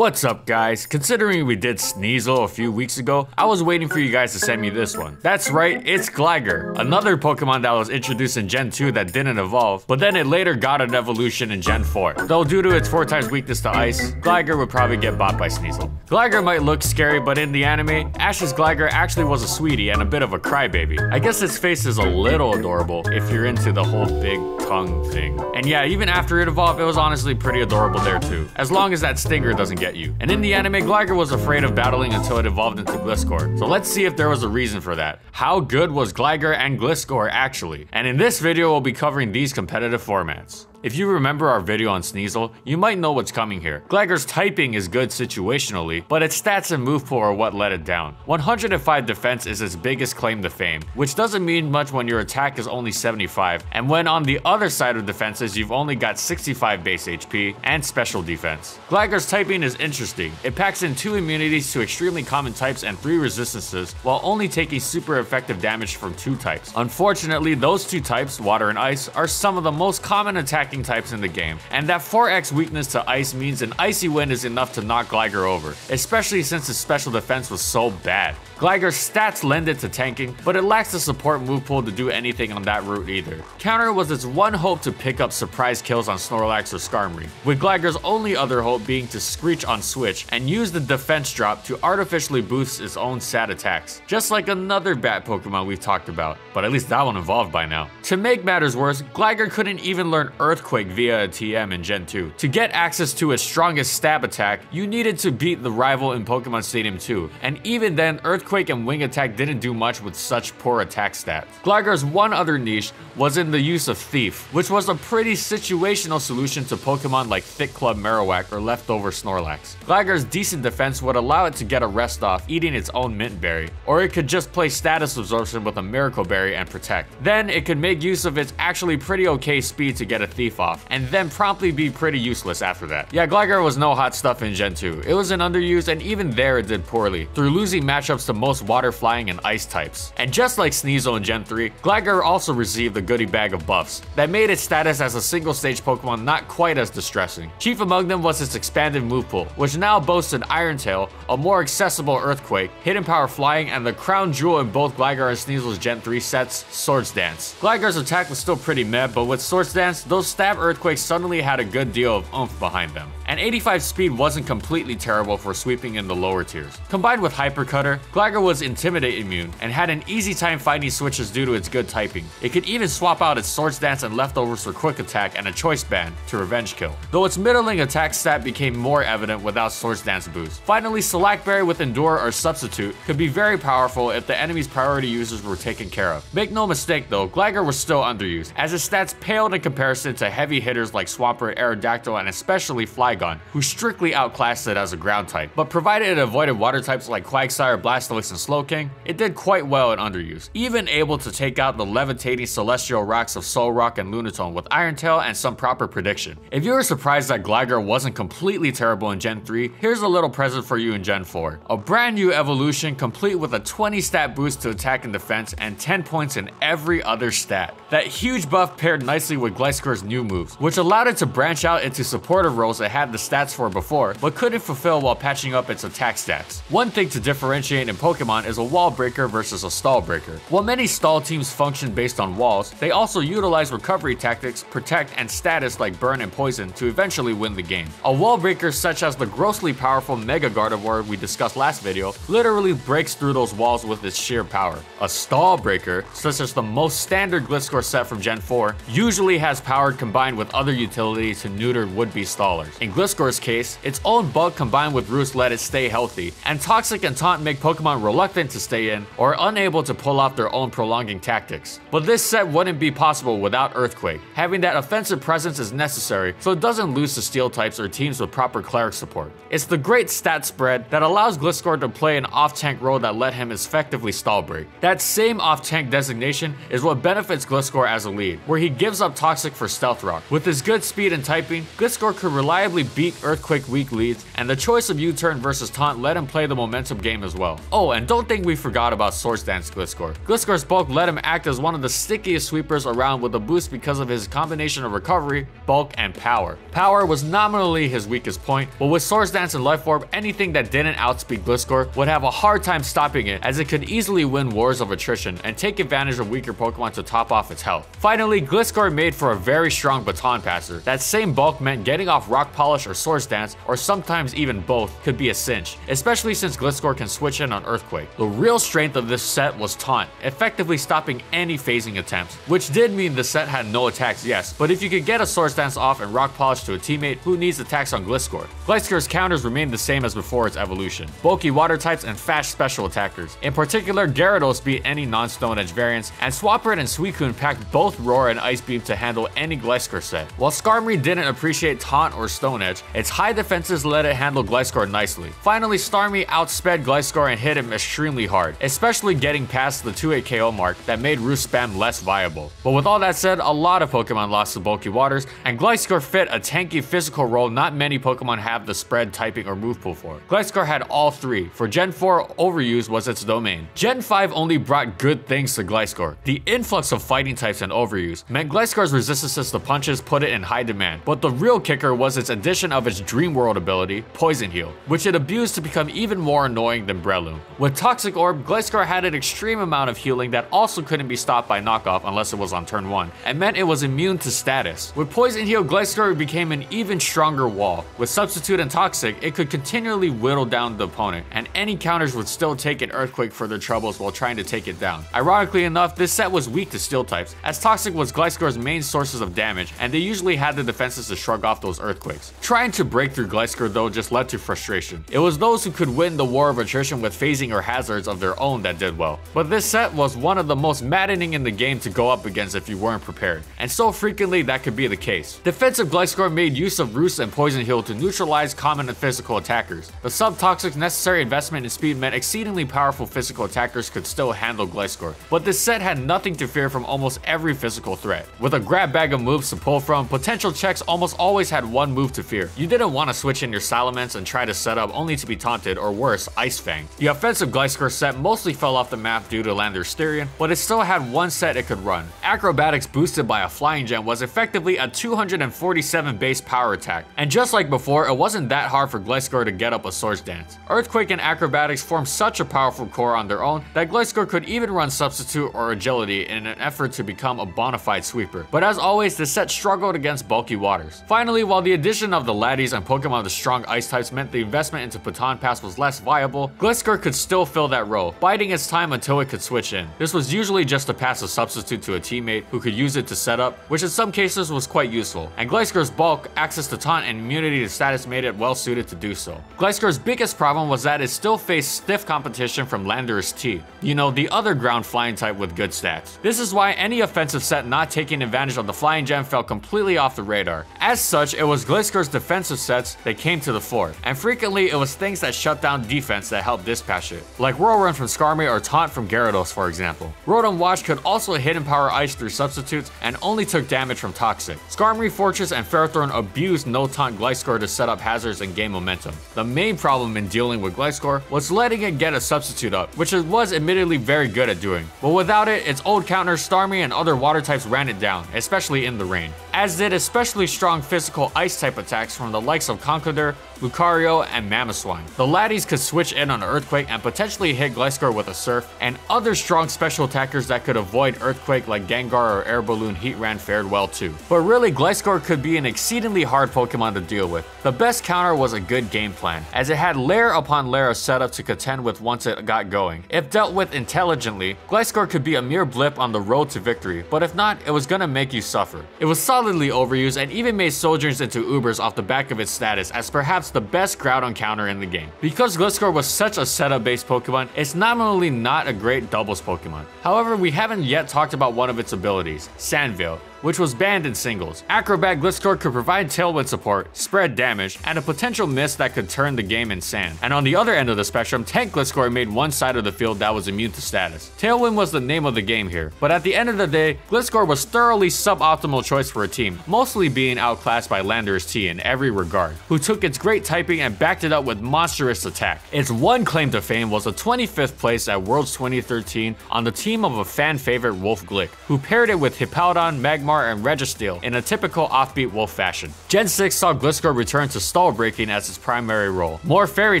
What's up guys? Considering we did Sneasel a few weeks ago, I was waiting for you guys to send me this one. That's right, it's Gligar, another Pokemon that was introduced in Gen 2 that didn't evolve, but then it later got an evolution in Gen 4. Though due to its 4 times weakness to ice, Gligar would probably get bought by Sneasel. Gligar might look scary, but in the anime, Ash's Gligar actually was a sweetie and a bit of a crybaby. I guess its face is a little adorable if you're into the whole big tongue thing. And yeah, even after it evolved, it was honestly pretty adorable there too, as long as that stinger doesn't get you. And in the anime, Gligar was afraid of battling until it evolved into Gliscor. So let's see if there was a reason for that. How good was Gligar and Gliscor actually? And in this video, we'll be covering these competitive formats. If you remember our video on Sneasel, you might know what's coming here. Gligar's typing is good situationally, but its stats and move pool are what let it down. 105 defense is its biggest claim to fame, which doesn't mean much when your attack is only 75, and when on the other side of defenses you've only got 65 base HP and special defense. Gligar's typing is interesting. It packs in 2 immunities to extremely common types and 3 resistances, while only taking super effective damage from 2 types. Unfortunately, those 2 types, water and ice, are some of the most common attack attacking types in the game, and that 4x weakness to ice means an icy wind is enough to knock Gligar over, especially since his special defense was so bad. Gligar's stats lend it to tanking, but it lacks the support move pool to do anything on that route either. Counter was its one hope to pick up surprise kills on Snorlax or Skarmory, with Gligar's only other hope being to Screech on Switch and use the defense drop to artificially boost its own stat attacks, just like another bat Pokemon we've talked about, but at least that one evolved by now. To make matters worse, Gligar couldn't even learn Earthquake via a TM in Gen 2. To get access to its strongest stab attack, you needed to beat the rival in Pokemon Stadium 2, and even then, Earthquake Earthquake and Wing Attack didn't do much with such poor attack stats. Gligar's one other niche was in the use of Thief, which was a pretty situational solution to Pokemon like Thick Club Marowak or Leftover Snorlax. Gligar's decent defense would allow it to get a rest off eating its own Mint Berry, or it could just play Status Absorption with a Miracle Berry and Protect. Then it could make use of its actually pretty okay speed to get a Thief off, and then promptly be pretty useless after that. Yeah, Gligar was no hot stuff in Gen 2. It was an underused and even there it did poorly, through losing matchups to most water flying and ice types. And just like Sneasel in Gen 3, Gligar also received a goodie bag of buffs that made its status as a single stage Pokemon not quite as distressing. Chief among them was its expanded move pool, which now boasts an Iron Tail, a more accessible Earthquake, Hidden Power Flying, and the crown jewel in both Gligar and Sneasel's Gen 3 sets, Swords Dance. Gligar's attack was still pretty meh, but with Swords Dance, those stab Earthquakes suddenly had a good deal of oomph behind them. And 85 speed wasn't completely terrible for sweeping in the lower tiers. Combined with Hyper Cutter, Gligar was Intimidate immune and had an easy time fighting switches due to its good typing. It could even swap out its Swords Dance and leftovers for Quick Attack and a Choice Band to Revenge Kill. Though its middling attack stat became more evident without Swords Dance boost. Finally, Salac Berry with Endure or Substitute could be very powerful if the enemy's priority users were taken care of. Make no mistake though, Gligar was still underused, as its stats paled in comparison to heavy hitters like Swampert, Aerodactyl, and especially Flygon who strictly outclassed it as a ground type. But provided it avoided water types like Quagsire, Blastoise, and Slowking, it did quite well in underuse, even able to take out the levitating celestial rocks of Solrock and Lunatone with Iron Tail and some proper prediction. If you were surprised that Gligar wasn't completely terrible in Gen 3, here's a little present for you in Gen 4. A brand new evolution complete with a 20 stat boost to attack and defense and 10 points in every other stat. That huge buff paired nicely with Gliscor's new moves, which allowed it to branch out into supportive roles it had the stats for before, but couldn't fulfill while patching up its attack stats. One thing to differentiate in Pokemon is a wall breaker versus a stall breaker. While many stall teams function based on walls, they also utilize recovery tactics, protect, and status like burn and poison to eventually win the game. A wall breaker such as the grossly powerful Mega Gardevoir we discussed last video literally breaks through those walls with its sheer power. A stall breaker, such as the most standard Gliscor set from Gen 4, usually has power combined with other utility to neuter would-be stallers. In Gliscor's case, its own bug combined with Roost let it stay healthy, and Toxic and Taunt make Pokemon reluctant to stay in or unable to pull off their own prolonging tactics. But this set wouldn't be possible without Earthquake. Having that offensive presence is necessary so it doesn't lose to Steel types or teams with proper Cleric support. It's the great stat spread that allows Gliscor to play an off-tank role that let him effectively stall break. That same off-tank designation is what benefits Gliscor as a lead, where he gives up Toxic for Stealth Rock. With his good speed and typing, Gliscor could reliably beat Earthquake weak leads, and the choice of U-turn versus taunt let him play the momentum game as well. Oh, and don't think we forgot about Swords Dance Gliscor. Gliscor's bulk let him act as one of the stickiest sweepers around with a boost because of his combination of recovery, bulk, and power. Power was nominally his weakest point, but with Swords Dance and Life Orb, anything that didn't outspeed Gliscor would have a hard time stopping it as it could easily win wars of attrition and take advantage of weaker Pokemon to top off its health. Finally, Gliscor made for a very strong baton passer. That same bulk meant getting off Rock Polish or Swords Dance, or sometimes even both, could be a cinch, especially since Gliscor can switch in on Earthquake. The real strength of this set was Taunt, effectively stopping any phasing attempts, which did mean the set had no attacks, yes, but if you could get a Swords Dance off and Rock Polish to a teammate, who needs attacks on Gliscor? Gliscor's counters remained the same as before its evolution. Bulky water types and fast special attackers. In particular, Gyarados beat any non-Stone Edge variants, and Swampert and Suicune packed both Roar and Ice Beam to handle any Gliscor set. While Skarmory didn't appreciate Taunt or Stone Edge, its high defenses let it handle Gliscor nicely. Finally, Starmie outsped Gliscor and hit him extremely hard, especially getting past the 2-8 KO mark that made Roost spam less viable. But with all that said, a lot of Pokemon lost to Bulky Waters, and Gliscor fit a tanky physical role not many Pokemon have the spread, typing, or move pool for. Gliscor had all three. For Gen 4, Overuse was its domain. Gen 5 only brought good things to Gliscor. The influx of fighting types and Overuse meant Gliscor's resistances to punches put it in high demand, but the real kicker was its addition of its Dream World ability, Poison Heal, which it abused to become even more annoying than Breloom. With Toxic Orb, Gliscor had an extreme amount of healing that also couldn't be stopped by knockoff unless it was on turn 1, and meant it was immune to status. With Poison Heal, Gliscor became an even stronger wall. With Substitute and Toxic, it could continually whittle down the opponent, and any counters would still take an Earthquake for their troubles while trying to take it down. Ironically enough, this set was weak to Steel types, as Toxic was Gliscor's main sources of damage, and they usually had the defenses to shrug off those Earthquakes. Trying to break through Gliscor though just led to frustration. It was those who could win the war of attrition with phasing or hazards of their own that did well. But this set was one of the most maddening in the game to go up against if you weren't prepared, and so frequently that could be the case. Defensive Gliscor made use of Roost and Poison Heal to neutralize common and physical attackers. The sub-toxic necessary investment in speed meant exceedingly powerful physical attackers could still handle Gliscor, but this set had nothing to fear from almost every physical threat. With a grab bag of moves to pull from, potential checks almost always had one move to fear. You didn't want to switch in your Salamence and try to set up only to be taunted or worse, Ice Fang. The offensive Gliscor set mostly fell off the map due to Landorus but it still had one set it could run. Acrobatics boosted by a Flying Gem was effectively a 247 base power attack, and just like before, it wasn't that hard for Gliscor to get up a Swords Dance. Earthquake and Acrobatics formed such a powerful core on their own that Gliscor could even run Substitute or Agility in an effort to become a bona fide sweeper. But as always, the set struggled against bulky waters. Finally, while the addition of the laddies and Pokemon with strong ice types meant the investment into Baton Pass was less viable, Gliscor could still fill that role, biding its time until it could switch in. This was usually just to pass a substitute to a teammate who could use it to set up, which in some cases was quite useful. And Gliscor's bulk, access to taunt, and immunity to status made it well suited to do so. Gliscor's biggest problem was that it still faced stiff competition from Landorus T, you know, the other ground flying type with good stats. This is why any offensive set not taking advantage of the flying gem fell completely off the radar. As such, it was Gliscor's defensive sets that came to the fore, and frequently it was things that shut down defense that helped dispatch it, like Whirlwind from Skarmory or Taunt from Gyarados for example. Rotom Wash could also hit hidden power ice through substitutes and only took damage from Toxic. Skarmory Forretress and Ferrothorn abused no taunt Gliscor to set up hazards and gain momentum. The main problem in dealing with Gliscor was letting it get a substitute up, which it was admittedly very good at doing. But without it, its old counter Starmie and other water types ran it down, especially in the rain. As did especially strong physical ice type attacks from the likes of Conkeldurr, Lucario, and Mamoswine. The Latias could switch in on Earthquake and potentially hit Gliscor with a Surf, and other strong special attackers that could avoid Earthquake like Gengar or Air Balloon Heatran fared well too. But really, Gliscor could be an exceedingly hard Pokemon to deal with. The best counter was a good game plan, as it had layer upon layer of setup to contend with once it got going. If dealt with intelligently, Gliscor could be a mere blip on the road to victory, but if not, it was gonna make you suffer. It was solidly overused and even made Sojourns into Ubers off the back of its status as perhaps the best Groudon counter in the game. Because Gliscor was such a setup-based Pokemon, it's nominally not a great doubles Pokemon. However, we haven't yet talked about one of its abilities, Sand Veil. Which was banned in singles. Acrobat Gliscor could provide tailwind support, spread damage, and a potential miss that could turn the game insane. And on the other end of the spectrum, Tank Gliscor made one side of the field that was immune to status. Tailwind was the name of the game here, but at the end of the day, Gliscor was thoroughly suboptimal choice for a team, mostly being outclassed by Landorus T in every regard, who took its great typing and backed it up with monstrous attack. Its one claim to fame was a 25th place at Worlds 2013 on the team of a fan favorite Wolfe Glick, who paired it with Hippowdon, And Registeel in a typical offbeat Wolfe fashion. Gen 6 saw Gliscor return to stall breaking as its primary role. More fairy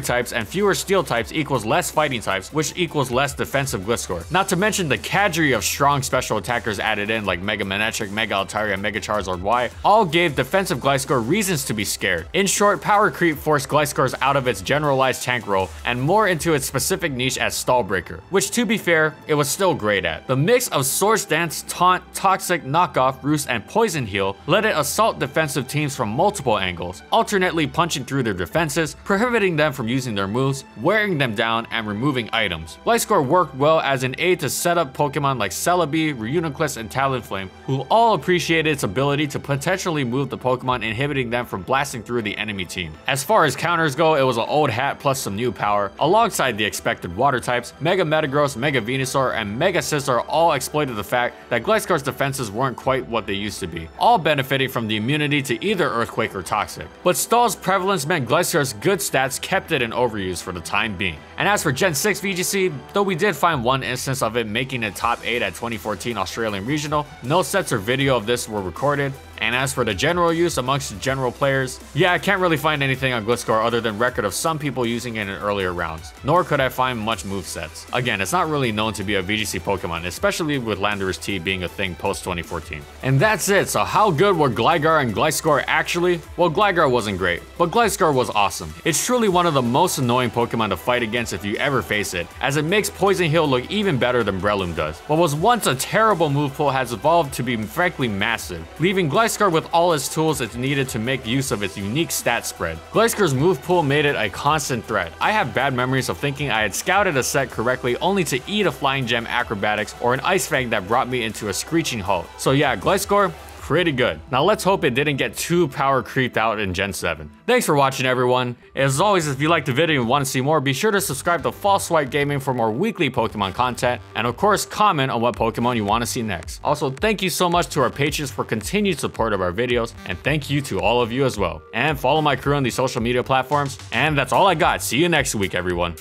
types and fewer steel types equals less fighting types, which equals less defensive Gliscor. Not to mention the cadre of strong special attackers added in like Mega Manectric, Mega Altaria, Mega Charizard Y, all gave defensive Gliscor reasons to be scared. In short, power creep forced Gliscors out of its generalized tank role and more into its specific niche as stall breaker, which to be fair, it was still great at. The mix of Swords Dance, Taunt, Toxic, Knockoff, Roost, and Poison Heal let it assault defensive teams from multiple angles, alternately punching through their defenses, prohibiting them from using their moves, wearing them down, and removing items. Gliscor worked well as an aid to set up Pokemon like Celebi, Reuniclus, and Talonflame, who all appreciated its ability to potentially move the Pokemon, inhibiting them from blasting through the enemy team. As far as counters go, it was an old hat plus some new power, alongside the expected water types, Mega Metagross, Mega Venusaur, and Mega Scizor all exploited the fact that Gliscor's defenses weren't quite what they used to be, all benefiting from the immunity to either Earthquake or Toxic. But Stall's prevalence meant Gliscor's good stats kept it in overuse for the time being. And as for Gen 6 VGC, though we did find one instance of it making it top 8 at 2014 Australian Regional, no sets or video of this were recorded, and as for the general use amongst general players, yeah, I can't really find anything on Gliscor other than record of some people using it in earlier rounds, nor could I find much move sets. Again, it's not really known to be a VGC Pokemon, especially with Landorus T being a thing post 2014. And that's it, so how good were Gligar and Gliscor actually? Well, Gligar wasn't great, but Gliscor was awesome. It's truly one of the most annoying Pokemon to fight against if you ever face it, as it makes Poison Heal look even better than Breloom does. What was once a terrible move pool has evolved to be frankly massive, leaving Gliscor Gliscor with all its tools it's needed to make use of its unique stat spread. Gliscor's move pool made it a constant threat. I have bad memories of thinking I had scouted a set correctly only to eat a Flying Gem Acrobatics or an Ice Fang that brought me into a screeching halt. So yeah, Gliscor, pretty good. Now let's hope it didn't get too power creeped out in Gen 7. Thanks for watching everyone. As always, if you liked the video and want to see more, be sure to subscribe to False Swipe Gaming for more weekly Pokemon content, and of course comment on what Pokemon you want to see next. Also, thank you so much to our patrons for continued support of our videos, and thank you to all of you as well. And follow my crew on these social media platforms, and that's all I got. See you next week, everyone.